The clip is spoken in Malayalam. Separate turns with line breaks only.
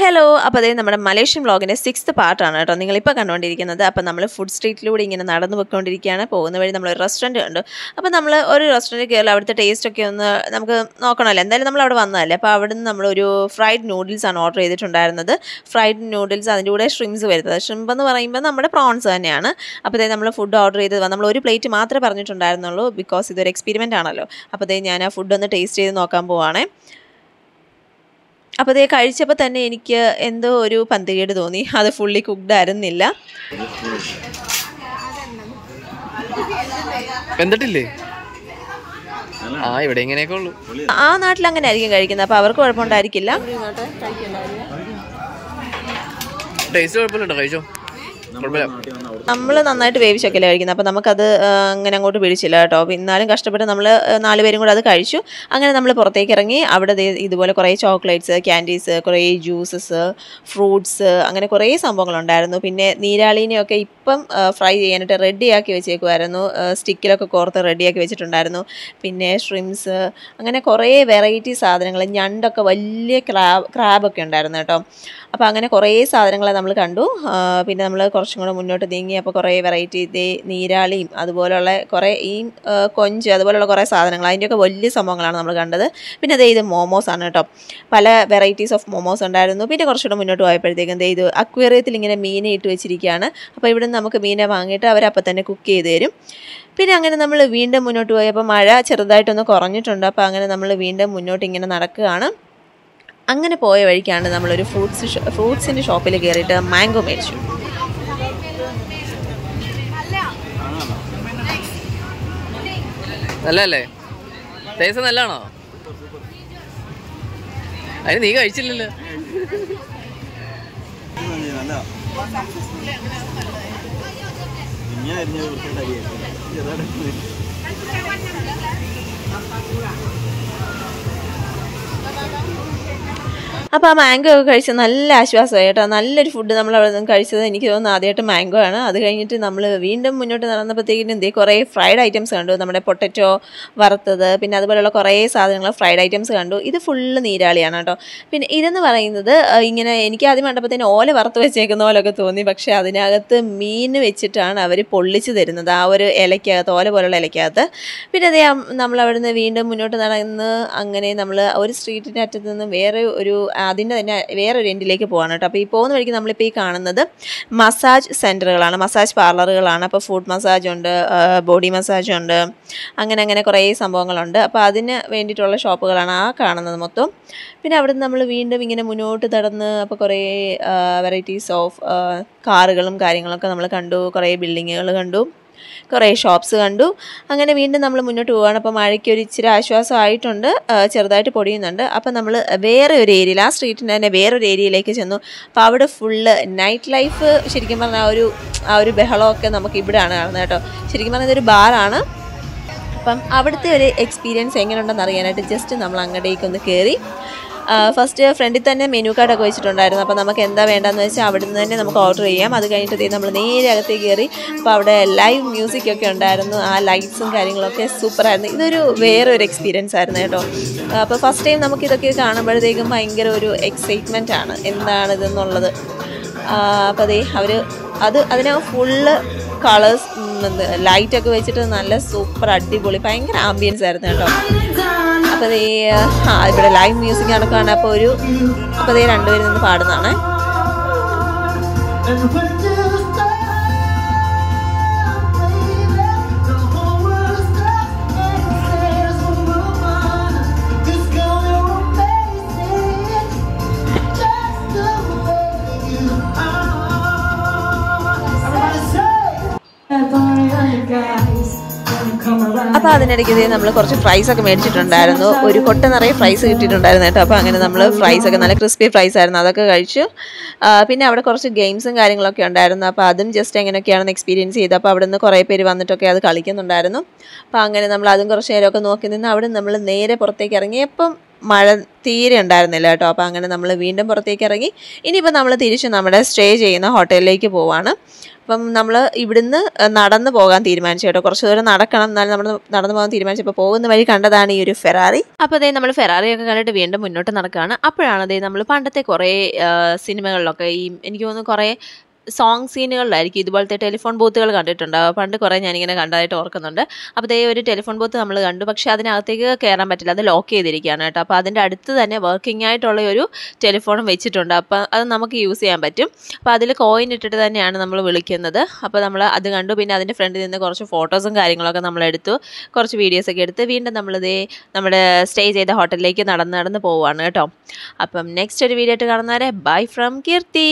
ഹലോ അപ്പോൾ അതേ നമ്മുടെ മലേഷ്യൻ വ്ളോഗിന്റെ സിക്സ്ത് പാർട്ടാണ് കേട്ടോ. നിങ്ങളിപ്പോൾ കണ്ടുകൊണ്ടിരിക്കുന്നത് അപ്പോൾ നമ്മൾ ഫുഡ് സ്ട്രീറ്റിലൂടെ ഇങ്ങനെ നടന്നു പോയിക്കൊണ്ടിരിക്കുകയാണ്. പോകുന്ന വഴി നമ്മൾ ഒരു റെസ്റ്റോറന്റ് ഉണ്ട് അപ്പോൾ നമ്മൾ ഒരു റെസ്റ്റോറന്റ് കയറി അവിടുത്തെ ടേസ്റ്റൊക്കെ ഒന്ന് നമുക്ക് നോക്കണമല്ലോ. എന്തായാലും നമ്മൾ അവിടെ വന്നതല്ലേ? അപ്പോൾ അവിടെ നിന്ന് നമ്മളൊരു ഫ്രൈഡ് നൂഡിൽസാണ് ഓർഡർ ചെയ്തിട്ടുണ്ടായിരുന്നത്. ഫ്രൈഡ് നൂഡിൽസ് അതിന്റെ കൂടെ ഷ്രിംസ് വരുന്നത്. ഷ്രിംപ് എന്ന് പറയുമ്പോൾ നമ്മുടെ പ്രോൺസ് തന്നെയാണ്. അപ്പോൾ അതായത് നമ്മൾ ഫുഡ് ഓർഡർ ചെയ്ത് നമ്മൾ ഒരു പ്ലേറ്റ് മാത്രമേ പറഞ്ഞിട്ടുണ്ടായിരുന്നുള്ളൂ ബിക്കോസ് ഇതൊരു എക്സ്പെരിമെന്റ് ആണല്ലോ. അപ്പോൾ അതായത് ഞാൻ ആ ഫുഡ് ഒന്ന് ടേസ്റ്റ് ചെയ്ത് നോക്കാൻ പോവാണേ. അപ്പോൾ ഇതേ കഴിച്ചപ്പോൾ തന്നെ എനിക്ക് എന്തോ ഒരു പന്തികേട് തോന്നി. അത് ഫുള്ളി കുക്ക്ഡ് ആയിരുന്നില്ല.
വെന്തിട്ടില്ലേ? ആ ഇവിടെ ഇങ്ങനെയൊക്കെ ഉള്ളു.
ആ നാട്ടിൽ അങ്ങനെ ആയിരിക്കും കഴിക്കുന്നത്. അപ്പോൾ അവർക്ക് കുഴപ്പമുണ്ടായിരിക്കില്ല
ടേസ്റ്റ് കുഴപ്പമില്ല കഴിച്ചോ.
നമ്മൾ നന്നായിട്ട് വേവിച്ചൊക്കെയല്ലേ കഴിക്കുന്നത് അപ്പോൾ നമുക്കത് അങ്ങനെ അങ്ങോട്ട് പിടിച്ചില്ല കേട്ടോ. അപ്പോൾ എന്നാലും കഷ്ടപ്പെട്ട് നമ്മൾ നാല് പേരും കൂടെ അത് കഴിച്ചു. അങ്ങനെ നമ്മൾ പുറത്തേക്ക് ഇറങ്ങി അവിടെ ദേ ഇതുപോലെ കുറേ ചോക്ലേറ്റ്സ് ക്യാൻഡീസ് കുറേ ജ്യൂസസ് ഫ്രൂട്ട്സ് അങ്ങനെ കുറേ സംഭവങ്ങളുണ്ടായിരുന്നു. പിന്നെ നീരാളീനെയൊക്കെ ഇപ്പം ഫ്രൈ ചെയ്യാനായിട്ട് റെഡിയാക്കി വെച്ചേക്കുമായിരുന്നു സ്റ്റിക്കിലൊക്കെ കോർത്ത് റെഡിയാക്കി വെച്ചിട്ടുണ്ടായിരുന്നു. പിന്നെ ഷ്രിംസ് അങ്ങനെ കുറേ വെറൈറ്റി സാധനങ്ങൾ ഞണ്ടൊക്കെ വലിയ ക്രാബ് ക്രാബൊക്കെ ഉണ്ടായിരുന്നു കേട്ടോ. അപ്പോൾ അങ്ങനെ കുറേ സാധനങ്ങളെ നമ്മൾ കണ്ടു. പിന്നെ നമ്മൾ കുറച്ചും കൂടെ മുന്നോട്ട് നീങ്ങി അപ്പോൾ കുറേ വെറൈറ്റി ഇതേ നീരാളിയും അതുപോലെയുള്ള കുറേ ഈ കൊഞ്ച് അതുപോലെയുള്ള കുറേ സാധനങ്ങൾ അതിന്റെയൊക്കെ വലിയ സംഭവങ്ങളാണ് നമ്മൾ കണ്ടത്. പിന്നെ അതേ ഇത് മോമോസ് ആണ് കേട്ടോ പല വെറൈറ്റീസ് ഓഫ് മോമോസ് ഉണ്ടായിരുന്നു. പിന്നെ കുറച്ചുകൂടെ മുന്നോട്ട് പോയപ്പോഴത്തേക്കും ദേ ഇത് അക്വേറിയത്തിൽ ഇങ്ങനെ മീനെ ഇട്ട് വെച്ചിരിക്കുകയാണ്. അപ്പോൾ ഇവിടെ നമുക്ക് മീനെ വാങ്ങിയിട്ട് അവരപ്പം തന്നെ കുക്ക് ചെയ്ത് തരും. പിന്നെ അങ്ങനെ നമ്മൾ വീണ്ടും മുന്നോട്ട് പോയി അപ്പോൾ മഴ ചെറുതായിട്ടൊന്ന് കുറഞ്ഞിട്ടുണ്ട്. അപ്പോൾ അങ്ങനെ നമ്മൾ വീണ്ടും മുന്നോട്ട് ഇങ്ങനെ നടക്കുകയാണ്. അങ്ങനെ പോയ വഴിക്കാണ് നമ്മളൊരു ഫ്രൂട്ട്സ് ഫ്രൂട്ട്സിന്റെ ഷോപ്പിൽ കയറിയിട്ട് മാംഗോ മേടിച്ചു.
നല്ലല്ലേ ടേസ്റ്റ് നല്ലതാണോ? അതിന് നീ കഴിച്ചില്ലല്ലോ.
അപ്പോൾ ആ മാംഗോ ഒക്കെ കഴിച്ച് നല്ല ആശ്വാസമായി കേട്ടോ. നല്ലൊരു ഫുഡ് നമ്മൾ അവിടെ നിന്ന് കഴിച്ചത് എനിക്ക് തോന്നുന്നു ആദ്യമായിട്ട് മാംഗോ ആണ്. അത് കഴിഞ്ഞിട്ട് നമ്മൾ വീണ്ടും മുന്നോട്ട് നടന്നപ്പോഴത്തേക്കിനും എന്തേ കുറേ ഫ്രൈഡ് ഐറ്റംസ് കണ്ടു. നമ്മുടെ പൊട്ടറ്റോ വറുത്തത് പിന്നെ അതുപോലെയുള്ള കുറേ സാധനങ്ങൾ ഫ്രൈഡ് ഐറ്റംസ് കണ്ടു. ഇത് ഫുള്ള് നീരാളിയാണ് കേട്ടോ. പിന്നെ ഇതെന്ന് പറയുന്നത് ഇങ്ങനെ എനിക്ക് ആദ്യം കണ്ടപ്പോഴത്തേന് ഓല വറുത്ത് വെച്ചേക്കുന്ന പോലെയൊക്കെ തോന്നി. പക്ഷേ അതിനകത്ത് മീൻ വെച്ചിട്ടാണ് അവർ പൊള്ളിച്ച് തരുന്നത്. ആ ഒരു ഇലയ്ക്കകത്ത് ഓല പോലുള്ള ഇലയ്ക്കകത്ത് പിന്നെ അതേ നമ്മൾ അവിടുന്ന് വീണ്ടും മുന്നോട്ട് നടന്ന് അങ്ങനെ നമ്മൾ ഒരു സ്ട്രീറ്റിന്റെ അറ്റത്ത് നിന്ന് വേറെ ഒരു അതിന്റെ തന്നെ വേറൊരു എൻഡിലേക്ക് പോകാൻ കേട്ടോ. അപ്പോൾ ഈ പോകുന്ന വഴിക്ക് നമ്മളിപ്പോൾ ഈ കാണുന്നത് മസാജ് സെന്ററുകളാണ് മസാജ് പാർലറുകളാണ്. അപ്പോൾ ഫുഡ് മസാജ് ഉണ്ട് ബോഡി മസാജ് ഉണ്ട് അങ്ങനെ അങ്ങനെ കുറേ സംഭവങ്ങളുണ്ട്. അപ്പോൾ അതിന് വേണ്ടിയിട്ടുള്ള ഷോപ്പുകളാണ് ആ കാണുന്നത് മൊത്തം. പിന്നെ അവിടെ നമ്മൾ വീണ്ടും ഇങ്ങനെ മുന്നോട്ട് നടന്ന് അപ്പോൾ കുറേ വെറൈറ്റീസ് ഓഫ് കാറുകളും കാര്യങ്ങളൊക്കെ നമ്മൾ കണ്ടു കുറേ ബിൽഡിങ്ങുകൾ കണ്ടു. കുറേ ഷോപ്സ് കണ്ടു. അങ്ങനെ വീണ്ടും നമ്മൾ മുന്നോട്ട് പോവുകയാണ് അപ്പോൾ മഴയ്ക്ക് ഒരു ഇച്ചിരി ആശ്വാസമായിട്ടുണ്ട്. ചെറുതായിട്ട് പൊടിയുന്നുണ്ട്. അപ്പോൾ നമ്മൾ വേറെ ഒരു ഏരിയയിൽ ആ സ്ട്രീറ്റിന്റെ തന്നെ വേറൊരു ഏരിയയിലേക്ക് ചെന്നു. അപ്പോൾ അവിടെ ഫുള്ള് നൈറ്റ് ലൈഫ് ശരിക്കും പറഞ്ഞാൽ ഒരു ആ ഒരു ബഹളമൊക്കെ നമുക്ക് ഇവിടെയാണ് കാണുന്നത് കേട്ടോ. ശരിക്കും പറഞ്ഞാൽ ഇതൊരു ബാറാണ് അപ്പം അവിടുത്തെ ഒരു എക്സ്പീരിയൻസ് എങ്ങനെയുണ്ടെന്ന് അറിയാനായിട്ട് ജസ്റ്റ് നമ്മൾ അങ്ങോട്ടേക്കൊന്ന് കയറി ഫസ്റ്റ് ഫ്രണ്ടിൽ തന്നെ മെനു കാർഡൊക്കെ വെച്ചിട്ടുണ്ടായിരുന്നു. അപ്പോൾ നമുക്ക് എന്താ വേണ്ടതെന്ന് വെച്ചാൽ അവിടെ നിന്ന് തന്നെ നമുക്ക് ഓർഡർ ചെയ്യാം. അത് കഴിഞ്ഞിട്ട് നമ്മൾ നേരെ അകത്തേക്ക് കയറി അപ്പോൾ അവിടെ ലൈവ് മ്യൂസിക് ഒക്കെ ഉണ്ടായിരുന്നു. ആ ലൈറ്റ്സും കാര്യങ്ങളൊക്കെ സൂപ്പറായിരുന്നു ഇതൊരു വേറെ ഒരു എക്സ്പീരിയൻസ് ആയിരുന്നു കേട്ടോ. അപ്പോൾ ഫസ്റ്റ് ടൈം നമുക്ക് ഇതൊക്കെ കാണുമ്പോഴത്തേക്കും ഭയങ്കര ഒരു എക്സൈറ്റ്മെന്റ് ആണ്. എന്താണ് ഇതെന്നുള്ളത്. അപ്പോൾ അതേ അവർ അത് അതിനകം ഫുള്ള് കളേഴ്സ് ലൈറ്റൊക്കെ വെച്ചിട്ട് നല്ല സൂപ്പർ അടിപൊളി. ഭയങ്കര ആംബിയൻസ് ആയിരുന്നു കേട്ടോ. അപ്പോൾ ആ ഇവിടെ ലൈവ് മ്യൂസിക് നടക്കുകയാണ് അപ്പോൾ ഒരു അപ്പോൾ ദേ രണ്ടുപേരും നിന്ന് പാടുന്നതാണ്. അപ്പോൾ അതിനിടയ്ക്ക് നമ്മൾ കുറച്ച് ഫ്രൈസ് ഒക്കെ മേടിച്ചിട്ടുണ്ടായിരുന്നു. ഒരു കൊട്ട നിറയെ ഫ്രൈസ് കിട്ടിയിട്ടുണ്ടായിരുന്നു കേട്ടോ. അപ്പോൾ അങ്ങനെ നമ്മൾ ഫ്രൈസ് ഒക്കെ നല്ല ക്രിസ്പി ഫ്രൈസ് ആയിരുന്നു. അതൊക്കെ കഴിച്ചു. പിന്നെ അവിടെ കുറച്ച് ഗെയിംസും കാര്യങ്ങളൊക്കെ ഉണ്ടായിരുന്നു. അപ്പോൾ അതും ജസ്റ്റ് എങ്ങനെയൊക്കെയാണെന്ന് എക്സ്പീരിയൻസ് ചെയ്തു. അപ്പോൾ അവിടെ നിന്ന് കുറേ പേര് വന്നിട്ടൊക്കെ അത് കളിക്കുന്നുണ്ടായിരുന്നു. അപ്പോൾ അങ്ങനെ നമ്മൾ അതും കുറച്ച് നേരമൊക്കെ നോക്കി നിന്ന് അവിടെ നമ്മൾ നേരെ പുറത്തേക്ക് ഇറങ്ങി. അപ്പം മഴ തീരെ ഉണ്ടായിരുന്നില്ല കേട്ടോ. അപ്പോൾ അങ്ങനെ നമ്മൾ വീണ്ടും പുറത്തേക്ക് ഇറങ്ങി. ഇനിയിപ്പോൾ നമ്മൾ തിരിച്ച് നമ്മുടെ സ്റ്റേ ചെയ്യുന്ന ഹോട്ടലിലേക്ക് പോവാണ്. അപ്പം നമ്മൾ ഇവിടുന്ന് നടന്നു പോകാൻ തീരുമാനിച്ചു കേട്ടോ. കുറച്ച് ദൂരം നടക്കണം. എന്നാലും നമ്മൾ നടന്നു പോകാൻ തീരുമാനിച്ചപ്പോൾ പോകുന്ന വഴി കണ്ടതാണ് ഈ ഒരു ഫെറാറി. അപ്പോൾ അതേ നമ്മൾ ഫെറാറിയൊക്കെ കണ്ടിട്ട് വീണ്ടും മുന്നോട്ട് നടക്കുകയാണ് അപ്പോഴാണ് അതേ നമ്മൾ പണ്ടത്തെ കുറേ സിനിമകളിലൊക്കെ ഈ എനിക്ക് തോന്നുന്നു കുറേ സോങ് സീനുകളിലായിരിക്കും ഇതുപോലത്തെ ടെലിഫോൺ ബൂത്തുകൾ കണ്ടിട്ടുണ്ടാവുക പണ്ട് കുറേ ഞാനിങ്ങനെ കണ്ടതായിട്ട് ഓർക്കുന്നുണ്ട്. അപ്പോൾ ദേ ഒരു ടെലിഫോൺ ബൂത്ത് നമ്മൾ കണ്ടു. പക്ഷേ അതിനകത്തേക്ക് കയറാൻ പറ്റില്ല. അത് ലോക്ക് ചെയ്തിരിക്കുകയാണ് കേട്ടോ. അപ്പോൾ അതിന്റെ അടുത്ത് തന്നെ വർക്കിംഗ് ആയിട്ടുള്ള ഒരു ടെലിഫോണും വെച്ചിട്ടുണ്ട്. അപ്പോൾ അത് നമുക്ക് യൂസ് ചെയ്യാൻ പറ്റും. അപ്പോൾ അതിൽ കോയിൻ ഇട്ടിട്ട് തന്നെയാണ് നമ്മൾ വിളിക്കുന്നത്. അപ്പോൾ നമ്മൾ അത് കണ്ടു. പിന്നെ അതിന്റെ ഫ്രണ്ടിൽ നിന്ന് കുറച്ച് ഫോട്ടോസും കാര്യങ്ങളൊക്കെ നമ്മൾ എടുത്തു. കുറച്ച് വീഡിയോസൊക്കെ എടുത്ത് വീണ്ടും നമ്മളിതേ നമ്മുടെ സ്റ്റേ ചെയ്ത ഹോട്ടലിലേക്ക് നടന്ന് നടന്ന് പോവുകയാണ് കേട്ടോ. അപ്പം നെക്സ്റ്റ് ഒരു വീഡിയോ ആയിട്ട് കാണുന്നവരെ ബൈ ഫ്രം കീർത്തി.